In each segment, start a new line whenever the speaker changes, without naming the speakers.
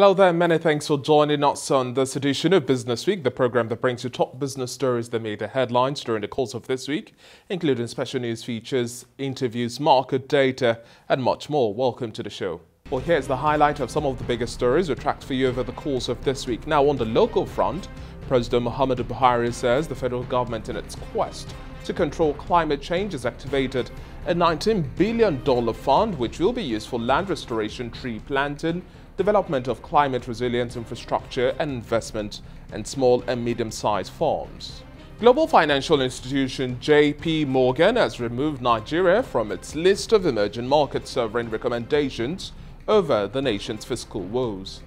Hello there, many thanks for joining us on this edition of Business Week, the program that brings you top business stories that made the headlines during the course of this week, including special news features, interviews, market data, and much more. Welcome to the show. Well, here's the highlight of some of the biggest stories we tracked for you over the course of this week. Now, on the local front, President Muhammadu Buhari says the federal government, in its quest to control climate change, has activated a $19 billion fund which will be used for land restoration, tree planting, development of climate resilience infrastructure and investment in small and medium-sized farms. Global financial institution JP Morgan has removed Nigeria from its list of emerging market sovereign recommendations over the nation's fiscal woes.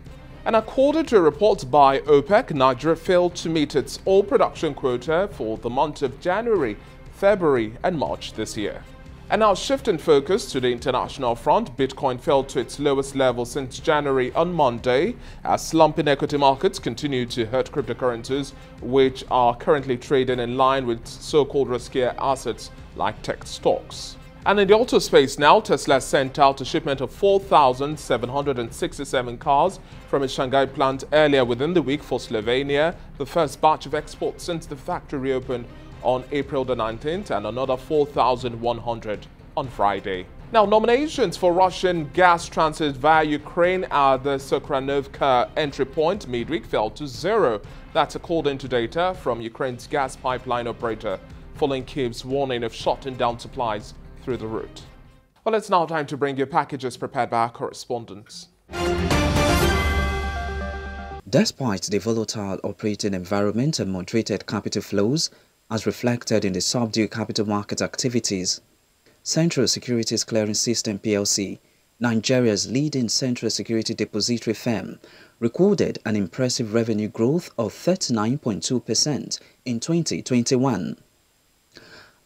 And according to reports by OPEC, Nigeria failed to meet its oil production quota for the month of January, February and March this year. And now shifting focus to the international front, Bitcoin fell to its lowest level since January on Monday as slumping equity markets continue to hurt cryptocurrencies which are currently trading in line with so-called riskier assets like tech stocks. And in the auto space now, Tesla sent out a shipment of 4,767 cars from its Shanghai plant earlier within the week for Slovenia, the first batch of exports since the factory reopened on April the 19th and another 4,100 on Friday. Now, nominations for Russian gas transit via Ukraine at the Sokhranovka entry point midweek fell to zero. That's according to data from Ukraine's gas pipeline operator, following Kiev's warning of shutting down supplies through the route. Well, it's now time to bring you packages prepared by our correspondents.
Despite the volatile operating environment and moderated capital flows, as reflected in the subdued capital market activities. Central Securities Clearing System PLC, Nigeria's leading central security depository firm, recorded an impressive revenue growth of 39.2% in 2021.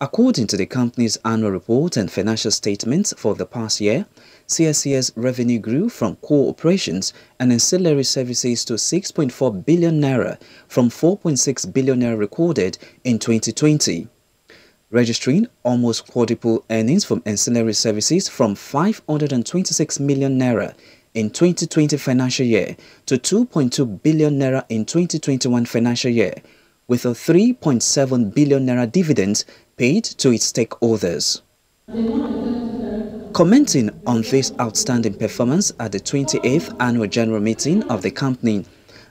According to the company's annual report and financial statements for the past year, CSCS revenue grew from core operations and ancillary services to 6.4 billion naira from 4.6 billion naira recorded in 2020, registering almost quadruple earnings from ancillary services from 526 million naira in 2020 financial year to 2.2 billion naira in 2021 financial year, with a 3.7 billion naira dividend paid to its stakeholders. Commenting on this outstanding performance at the 28th annual general meeting of the company,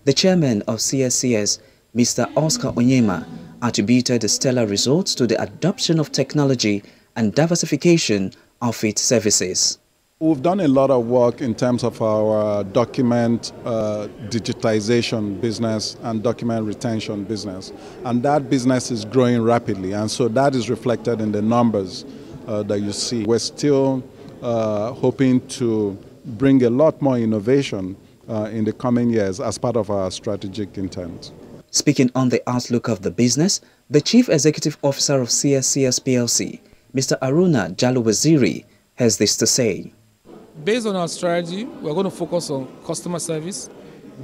the chairman of CSCS, Mr. Oscar Onyema, attributed the stellar results to the adoption of technology and diversification of its services.
We've done a lot of work in terms of our document uh, digitization business and document retention business. And that business is growing rapidly. And so that is reflected in the numbers uh, that you see. We're still uh, hoping to bring a lot more innovation uh, in the coming years as part of our strategic intent.
Speaking on the outlook of the business, the Chief Executive Officer of CSCS PLC, Mr. Haruna Jalo-Waziri, has this to say.
Based on our strategy, we're going to focus on customer service,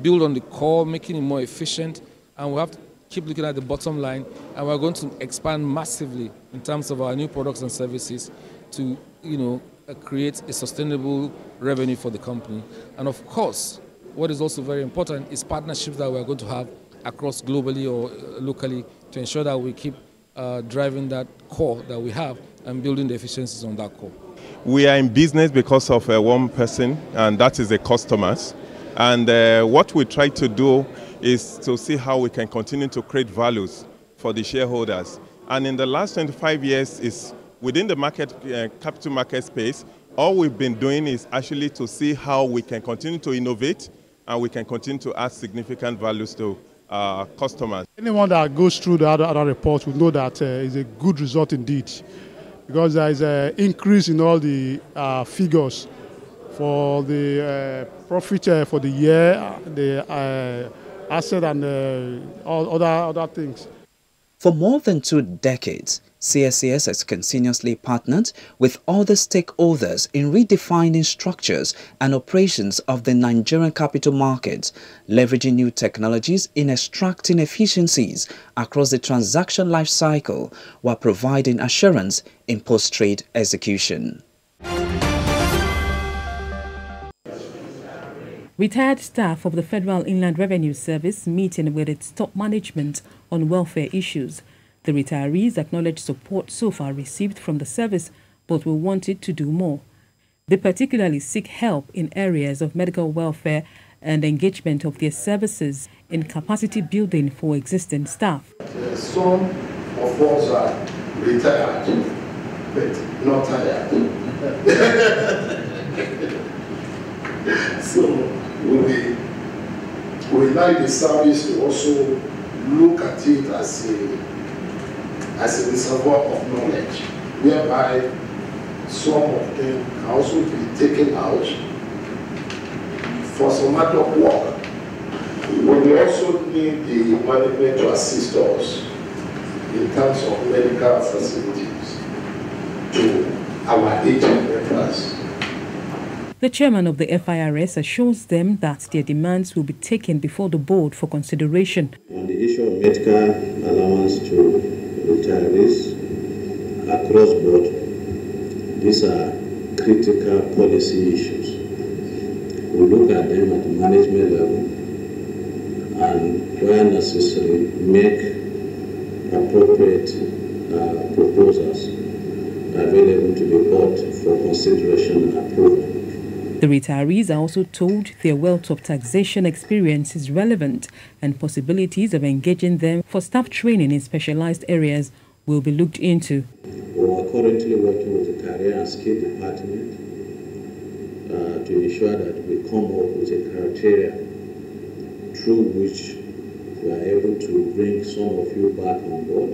build on the core, making it more efficient, and we have to keep looking at the bottom line. And we're going to expand massively in terms of our new products and services to, you know, uh, create a sustainable revenue for the company. And of course, what is also very important is partnerships that we're going to have across globally or uh, locally to ensure that we keep uh, driving that core that we have and building the efficiencies on that core.
We are in business because of uh, one person, and that is the customers. And uh, what we try to do is to see how we can continue to create values for the shareholders. And in the last 25 years, is within the market uh, capital market space, all we've been doing is actually to see how we can continue to innovate and we can continue to add significant values to our customers.
Anyone that goes through the other, other reports will know that uh, it's a good result indeed because there is an increase in all the uh, figures for the uh, profit uh, for the year, the uh, asset and uh, all other, other things.
For more than two decades, CSCS has continuously partnered with other stakeholders in redefining structures and operations of the Nigerian capital market, leveraging new technologies in extracting efficiencies across the transaction life cycle while providing assurance in post-trade execution.
Retired staff of the Federal Inland Revenue Service meeting with its top management on welfare issues. The retirees acknowledged support so far received from the service but will want it to do more. They particularly seek help in areas of medical welfare and engagement of their services in capacity building for existing staff.
Some of us are retired, but not tired. so we, we like the service to also look at it as a, as a reservoir of knowledge, whereby some of them can also be taken out for some matter of work. We also need the management to assist us in terms of medical facilities to our aging members.
The chairman of the FIRS assures them that their demands will be taken before the board for consideration.
On the issue of medical allowance to retirees across board, these are critical policy issues. We look at them at the management level and where necessary make appropriate uh, proposals available to the board for consideration and approval.
The retirees are also told their wealth of taxation experience is relevant and possibilities of engaging them for staff training in specialized areas will be looked into.
We are currently working with the Career and Skill Department uh, to ensure that we come up with a criteria through which we are able to bring some of you back on board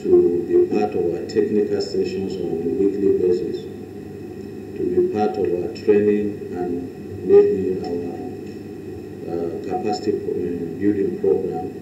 to be part of our technical sessions on a weekly basis, part of our training and maybe our uh, capacity building program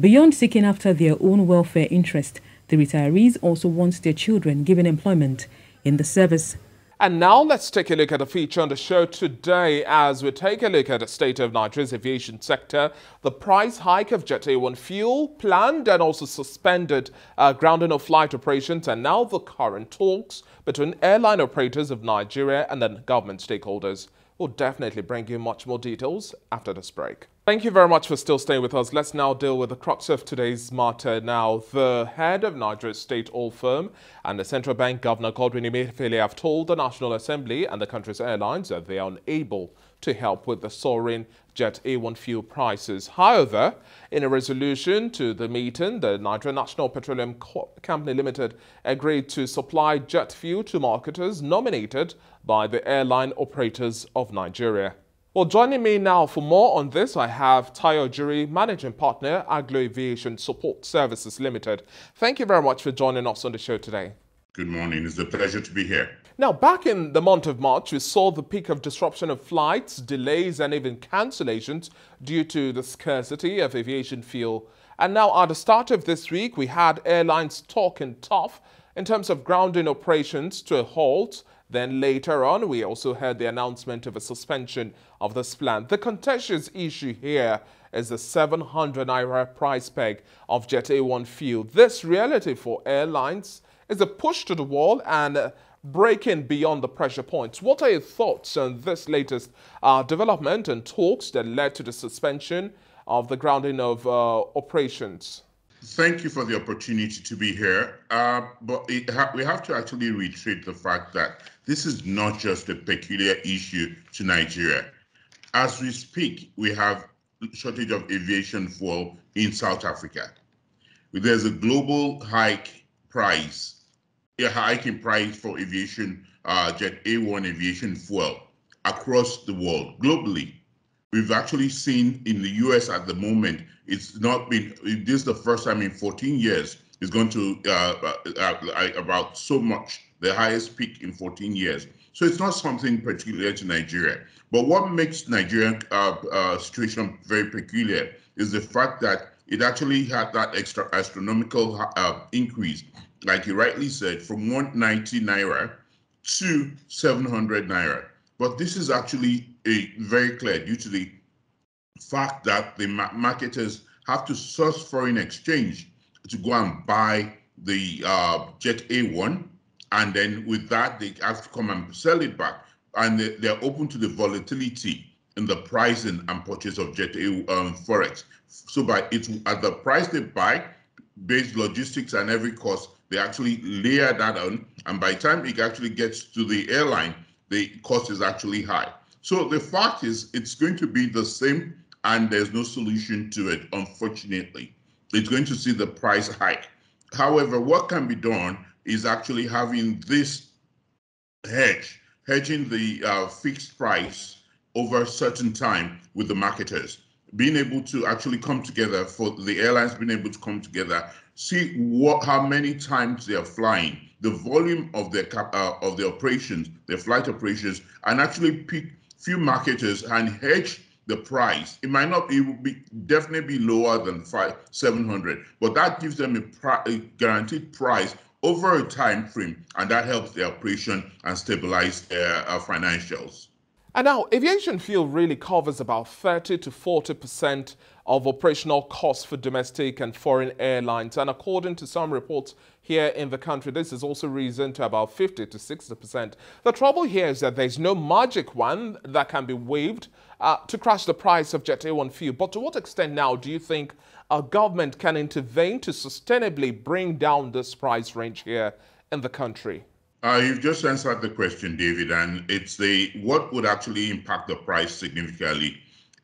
Beyond seeking after their own welfare interest, the retirees also want their children given employment in the service.
And now let's take a look at a feature on the show today as we take a look at the state of Nigeria's aviation sector, the price hike of Jet A1 fuel, planned and also suspended uh, grounding of flight operations, and now the current talks between airline operators of Nigeria and then government stakeholders. We'll definitely bring you much more details after this break. Thank you very much for still staying with us. Let's now deal with the crux of today's matter. Now, the head of Nigeria's state oil firm and the central bank governor Godwin Emefiele have told the National Assembly and the country's airlines that they are unable to help with the soaring jet A1 fuel prices. However, in a resolution to the meeting, the Nigeria National Petroleum Company Limited agreed to supply jet fuel to marketers nominated by the airline operators of Nigeria. Well, joining me now for more on this, I have Tayo Ojuri, Managing Partner, Aglo Aviation Support Services Limited. Thank you very much for joining us on the show today.
Good morning. It's a pleasure to be here.
Now, back in the month of March, we saw the peak of disruption of flights, delays, and even cancellations due to the scarcity of aviation fuel. And now, at the start of this week, we had airlines talking tough in terms of grounding operations to a halt then later on, we also heard the announcement of a suspension of this plan. The contentious issue here is the 700 naira price peg of Jet A1 fuel. This reality for airlines is a push to the wall and breaking beyond the pressure points. What are your thoughts on this latest uh, development and talks that led to the suspension of the grounding of uh, operations?
Thank you for the opportunity to be here. Uh, but ha we have to actually reiterate the fact that this is not just a peculiar issue to Nigeria. As we speak, we have shortage of aviation fuel in South Africa. There's a global hike price, a hike in price for aviation, uh, Jet A1 aviation fuel across the world, globally. We've actually seen in the US at the moment, it's not been, this is the first time in 14 years, it's going to uh, uh, uh, about so much, the highest peak in 14 years. So it's not something particular to Nigeria. But what makes Nigerian uh, uh, situation very peculiar is the fact that it actually had that extra astronomical uh, increase, like you rightly said, from 190 naira to 700 naira. But this is actually a very clear due to the fact that the marketers have to source foreign exchange to go and buy the uh, Jet A1, and then with that they have to come and sell it back. and they're open to the volatility in the pricing and purchase of Jet A um, Forex. So by it's at the price they buy, based logistics and every cost, they actually layer that on. And by the time it actually gets to the airline, the cost is actually high. So the fact is, it's going to be the same, and there's no solution to it, unfortunately. It's going to see the price hike. However, what can be done is actually having this hedge, hedging the uh, fixed price over a certain time with the marketers, being able to actually come together for the airlines being able to come together, see what how many times they are flying, the volume of their uh, of the operations, their flight operations, and actually pick few marketers and hedge the price. It might not, it will be definitely be lower than five seven hundred, but that gives them a, a guaranteed price over a time frame, and that helps their operation and stabilize their uh, financials.
And now, aviation fuel really covers about 30 to 40 percent of operational costs for domestic and foreign airlines. And according to some reports here in the country, this is also risen to about 50 to 60 percent. The trouble here is that there's no magic one that can be waved uh, to crash the price of Jet A1 fuel. But to what extent now do you think our government can intervene to sustainably bring down this price range here in the country?
Uh, you've just answered the question, David, and it's the what would actually impact the price significantly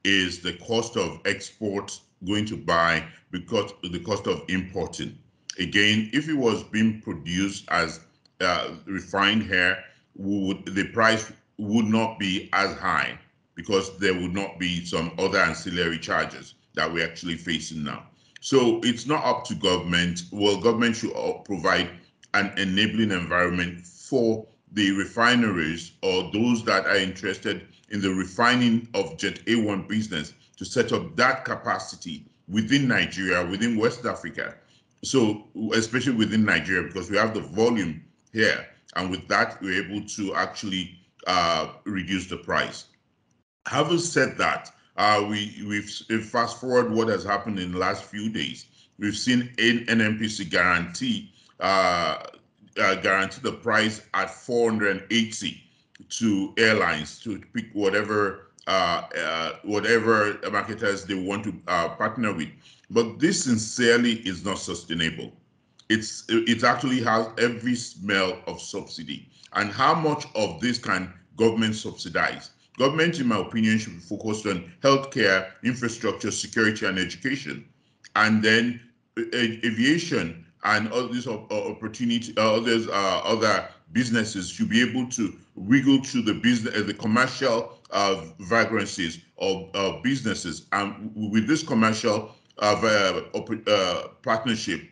is the cost of export going to buy because the cost of importing. Again, if it was being produced as uh, refined hair, would the price would not be as high because there would not be some other ancillary charges that we're actually facing now. So it's not up to government. Well, government should provide an enabling environment for the refineries or those that are interested in the refining of Jet A1 business to set up that capacity within Nigeria, within West Africa. So, especially within Nigeria, because we have the volume here, and with that, we're able to actually uh, reduce the price. Having said that, uh, we we've fast forward what has happened in the last few days. We've seen NNPC guarantee uh, uh, guarantee the price at 480 to airlines to pick whatever uh, uh, whatever marketers they want to uh, partner with. But this sincerely is not sustainable. It's it actually has every smell of subsidy. And how much of this can government subsidize? Government, in my opinion, should be focused on healthcare, infrastructure, security, and education. And then aviation and all these opportunity, uh, others, uh, other businesses should be able to wiggle through the business, uh, the commercial uh, vagrancies of, of businesses. And with this commercial uh, uh, partnership,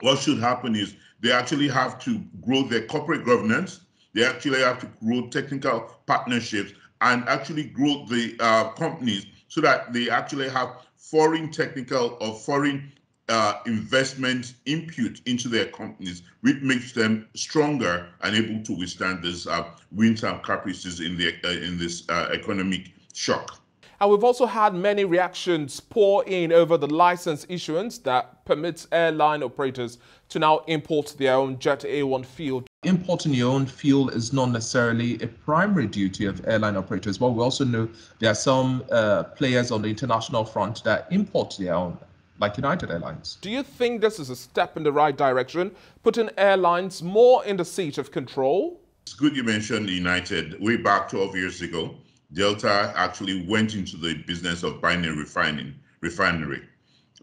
what should happen is they actually have to grow their corporate governance. They actually have to grow technical partnerships and actually grow the uh, companies so that they actually have foreign technical or foreign uh, investment input into their companies, which makes them stronger and able to withstand this uh, winter and caprices in the uh, in this uh, economic shock.
And we've also had many reactions pour in over the license issuance that permits airline operators to now import their own Jet A1 fuel. Importing your own fuel is not necessarily a primary duty of airline operators, but we also know there are some uh, players on the international front that import their own like United Airlines. Do you think this is a step in the right direction, putting airlines more in the seat of control?
It's good you mentioned United. Way back 12 years ago, Delta actually went into the business of buying a refining refinery.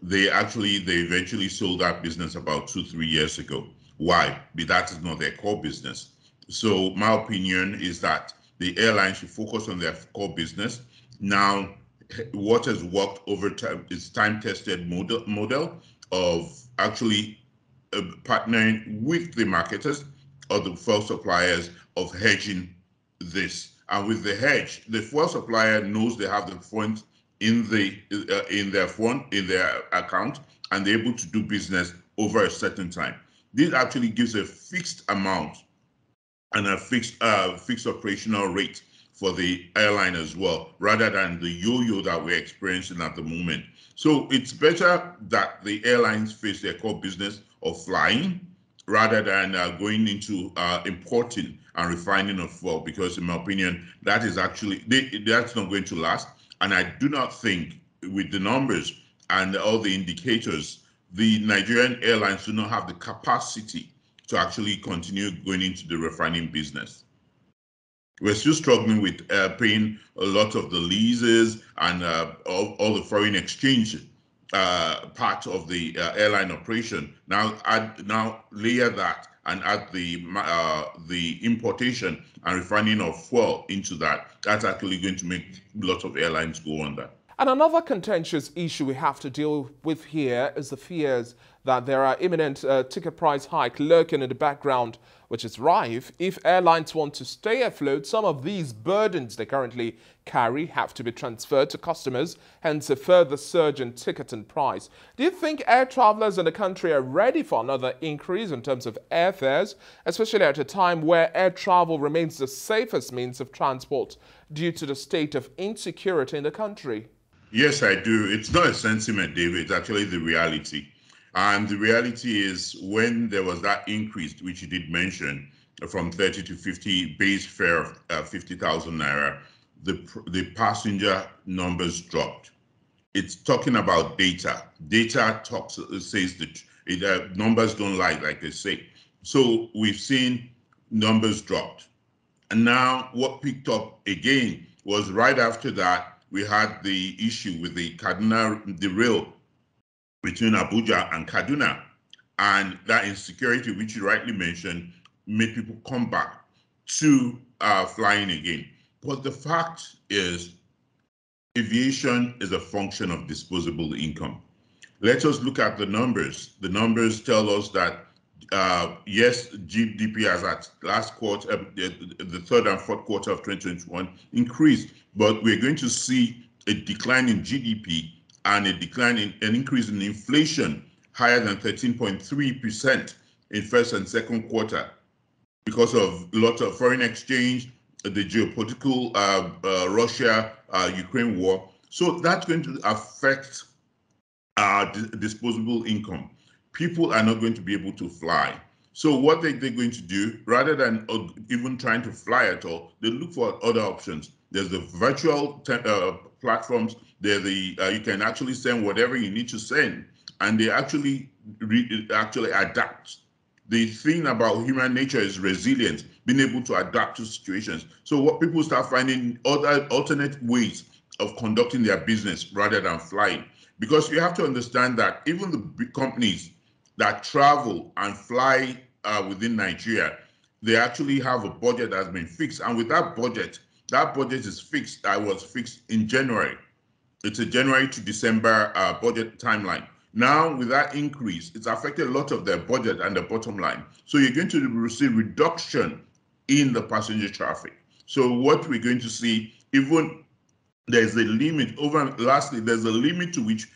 They actually they eventually sold that business about two three years ago. Why? Because that is not their core business. So my opinion is that the airline should focus on their core business. Now, what has worked over time is time-tested model model of actually uh, partnering with the marketers or the fuel suppliers of hedging this and with the hedge, the fuel supplier knows they have the funds in the uh, in their fund in their account, and they're able to do business over a certain time. This actually gives a fixed amount and a fixed uh, fixed operational rate for the airline as well, rather than the yo-yo that we're experiencing at the moment. So it's better that the airlines face their core business of flying rather than uh, going into uh, importing and refining of fuel because in my opinion that is actually they, that's not going to last and i do not think with the numbers and all the indicators the nigerian airlines do not have the capacity to actually continue going into the refining business we're still struggling with uh, paying a lot of the leases and uh, all, all the foreign exchange uh, part of the uh, airline operation. Now, add now layer that and add the uh, the importation and refining of fuel into that. That's actually going to make lots of airlines go under.
And another contentious issue we have to deal with here is the fears that there are imminent uh, ticket price hike lurking in the background, which is rife. If airlines want to stay afloat, some of these burdens they currently carry have to be transferred to customers, hence a further surge in ticketing price. Do you think air travelers in the country are ready for another increase in terms of airfares, especially at a time where air travel remains the safest means of transport due to the state of insecurity in the country?
Yes, I do. It's not a sentiment, David. It's actually the reality. And the reality is, when there was that increase, which you did mention, from 30 to 50 base fare of uh, 50,000 naira, the, the passenger numbers dropped. It's talking about data. Data talks says that it, uh, numbers don't lie, like they say. So we've seen numbers dropped. And now what picked up again was right after that, we had the issue with the Kaduna, the rail between Abuja and Kaduna. And that insecurity, which you rightly mentioned, made people come back to uh, flying again. But the fact is, aviation is a function of disposable income. Let us look at the numbers. The numbers tell us that uh, yes, GDP as at last quarter, uh, the third and fourth quarter of 2021 increased, but we're going to see a decline in GDP and a decline in an increase in inflation higher than 13.3% in first and second quarter because of a lot of foreign exchange, the geopolitical uh, uh, Russia uh, Ukraine war. So that's going to affect our disposable income people are not going to be able to fly. So what they, they're going to do, rather than even trying to fly at all, they look for other options. There's the virtual uh, platforms. There the uh, you can actually send whatever you need to send, and they actually actually adapt. The thing about human nature is resilience, being able to adapt to situations. So what people start finding other alternate ways of conducting their business rather than flying, because you have to understand that even the big companies that travel and fly uh, within Nigeria, they actually have a budget that's been fixed. And with that budget, that budget is fixed. That was fixed in January. It's a January to December uh, budget timeline. Now, with that increase, it's affected a lot of their budget and the bottom line. So you're going to see reduction in the passenger traffic. So what we're going to see, even there's a limit over lastly, there's a limit to which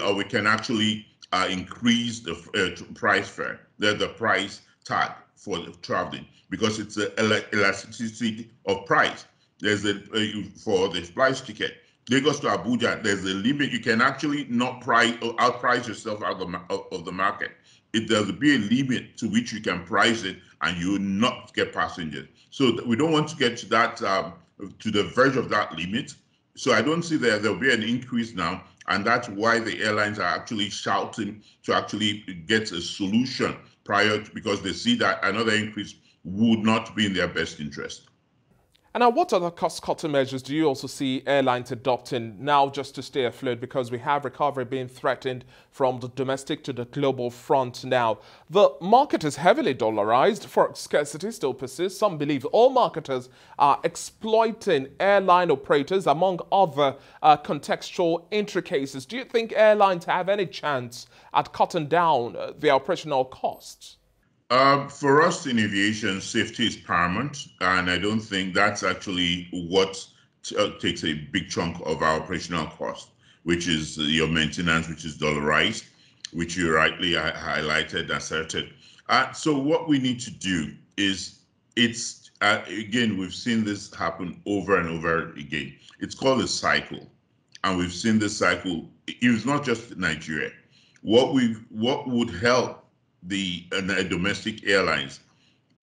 uh, we can actually uh, increase the uh, price fare, the, the price tag for the traveling because it's an elasticity of price. There's a uh, for the flight ticket. Lagos to Abuja, there's a limit. You can actually not price or outprice yourself out of the, of the market. It does be a limit to which you can price it and you will not get passengers. So we don't want to get to that um, to the verge of that limit. So I don't see that there'll be an increase now. And that's why the airlines are actually shouting to actually get a solution prior to, because they see that another increase would not be in their best interest.
And now, what other cost-cutting measures do you also see airlines adopting now just to stay afloat? Because we have recovery being threatened from the domestic to the global front now. The market is heavily dollarized. Forex scarcity still persists. Some believe all marketers are exploiting airline operators, among other uh, contextual intricacies. Do you think airlines have any chance at cutting down uh, their operational costs?
Uh, for us in aviation, safety is paramount, and I don't think that's actually what uh, takes a big chunk of our operational cost, which is your maintenance, which is dollarized, which you rightly highlighted, asserted. Uh, so what we need to do is, it's uh, again, we've seen this happen over and over again. It's called a cycle, and we've seen this cycle. It's not just Nigeria. What we what would help the uh, domestic airlines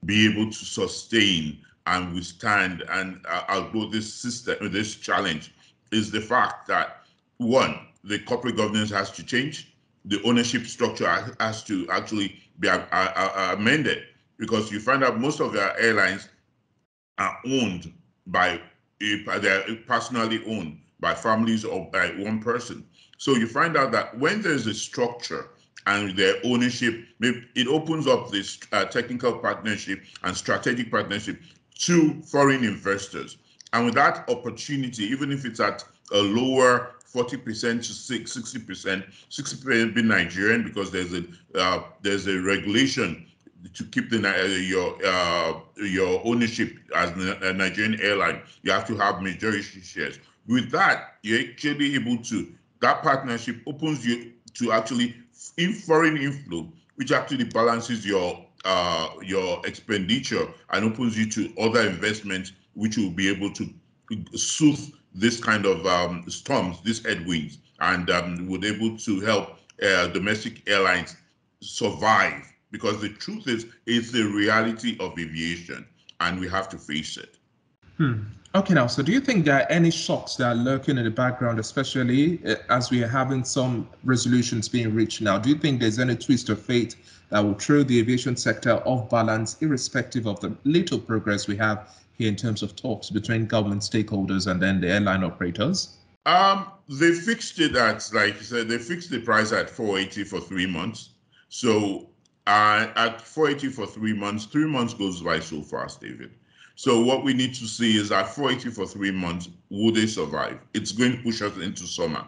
be able to sustain and withstand and uh, outgrow this system, this challenge, is the fact that one, the corporate governance has to change, the ownership structure has to actually be uh, uh, uh, amended because you find out most of our airlines are owned by they're personally owned by families or by one person. So you find out that when there's a structure and their ownership, it opens up this uh, technical partnership and strategic partnership to foreign investors. And with that opportunity, even if it's at a lower 40% to 60%, 60% be Nigerian because there's a uh, there's a regulation to keep the uh, your uh, your ownership as a Nigerian airline. You have to have majority shares. With that, you're actually able to that partnership opens you to actually in foreign inflow, which actually balances your uh, your expenditure and opens you to other investments, which will be able to soothe this kind of um, storms, these headwinds, and um, would able to help uh, domestic airlines survive. Because the truth is, it's the reality of aviation, and we have to face it.
Hmm. Okay, now, so do you think there are any shocks that are lurking in the background, especially uh, as we are having some resolutions being reached now? Do you think there's any twist of fate that will throw the aviation sector off balance, irrespective of the little progress we have here in terms of talks between government stakeholders and then the airline operators?
Um, they fixed it at, like you said, they fixed the price at 480 for three months. So uh, at 480 for three months, three months goes by so fast, David. So what we need to see is at 480 for three months, will they survive? It's going to push us into summer,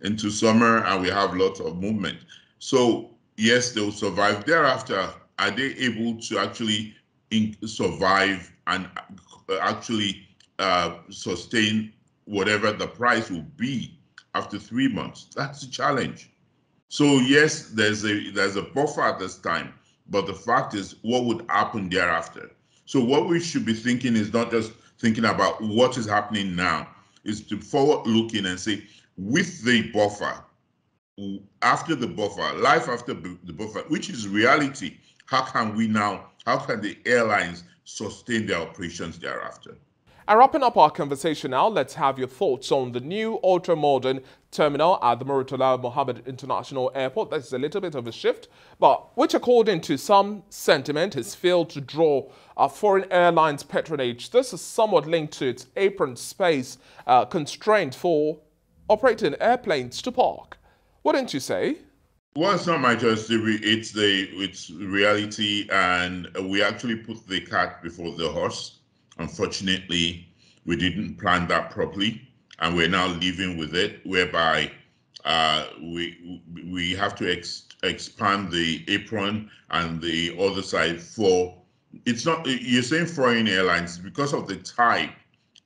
into summer, and we have lots of movement. So yes, they'll survive. Thereafter, are they able to actually survive and uh, actually uh, sustain whatever the price will be after three months? That's the challenge. So yes, there's a there's a buffer at this time, but the fact is, what would happen thereafter? So what we should be thinking is not just thinking about what is happening now, is to forward looking and say, with the buffer, after the buffer, life after the buffer, which is reality, how can we now, how can the airlines sustain their operations thereafter?
And wrapping up our conversation now, let's have your thoughts on the new ultra-modern terminal at the Murtala Mohammed International Airport. That's a little bit of a shift, but which according to some sentiment has failed to draw a foreign airlines patronage. This is somewhat linked to its apron space uh, constraint for operating airplanes to park. Wouldn't you say?
Well, it's not my choice. It's the it's reality, and we actually put the cart before the horse. Unfortunately, we didn't plan that properly, and we're now living with it, whereby uh, we we have to ex expand the apron and the other side for. It's not you're saying foreign airlines because of the type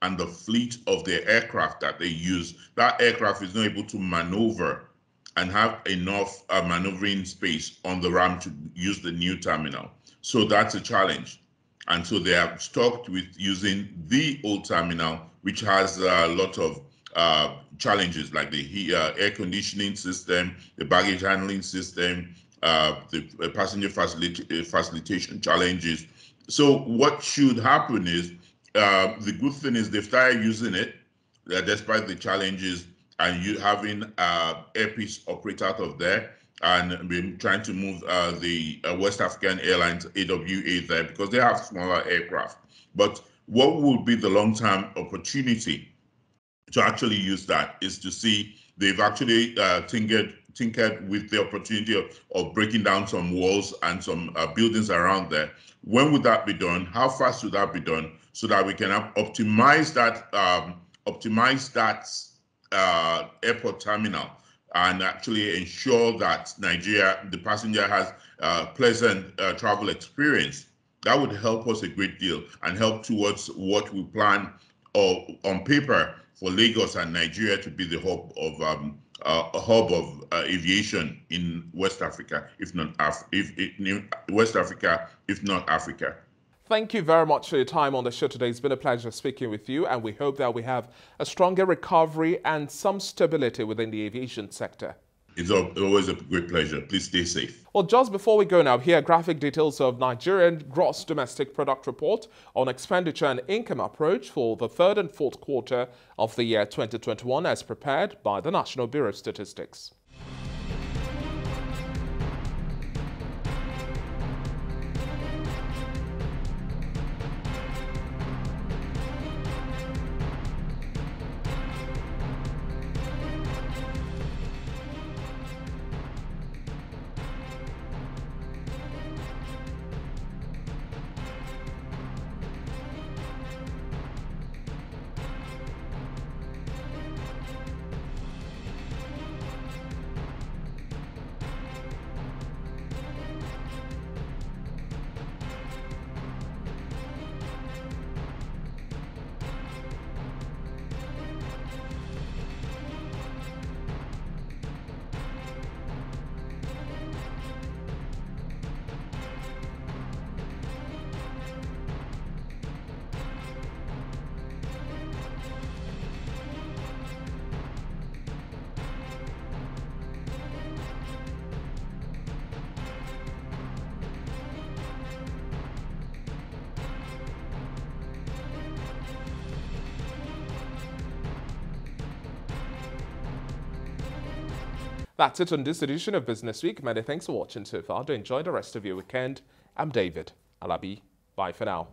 and the fleet of the aircraft that they use. That aircraft is not able to maneuver and have enough uh, maneuvering space on the ramp to use the new terminal. So that's a challenge. And so they are stuck with using the old terminal, which has a lot of uh, challenges like the uh, air conditioning system, the baggage handling system, uh, the uh, passenger facilita facilitation challenges. So what should happen is uh, the good thing is they've started using it despite the challenges and you having uh, Air Peace operate out of there and been trying to move uh, the uh, West African Airlines AWA there because they have smaller aircraft. But what would be the long-term opportunity to actually use that is to see they've actually uh, tinkered tinkered with the opportunity of, of breaking down some walls and some uh, buildings around there. When would that be done? How fast would that be done so that we can optimize that um, optimize that uh, airport terminal and actually ensure that Nigeria, the passenger has a pleasant uh, travel experience. That would help us a great deal and help towards what we plan or on paper for Lagos and Nigeria to be the hub of um, uh, a hub of uh, aviation in West Africa, if not Af if, if, West Africa, if not Africa.
Thank you very much for your time on the show today. It's been a pleasure speaking with you, and we hope that we have a stronger recovery and some stability within the aviation sector.
It's always a great pleasure. Please stay safe.
Well, just before we go now, here are graphic details of Nigerian gross domestic product report on expenditure and income approach for the third and fourth quarter of the year 2021 as prepared by the National Bureau of Statistics. That's it on this edition of Business Week. Many thanks for watching so far. Do enjoy the rest of your weekend. I'm David Alabi. Bye for now.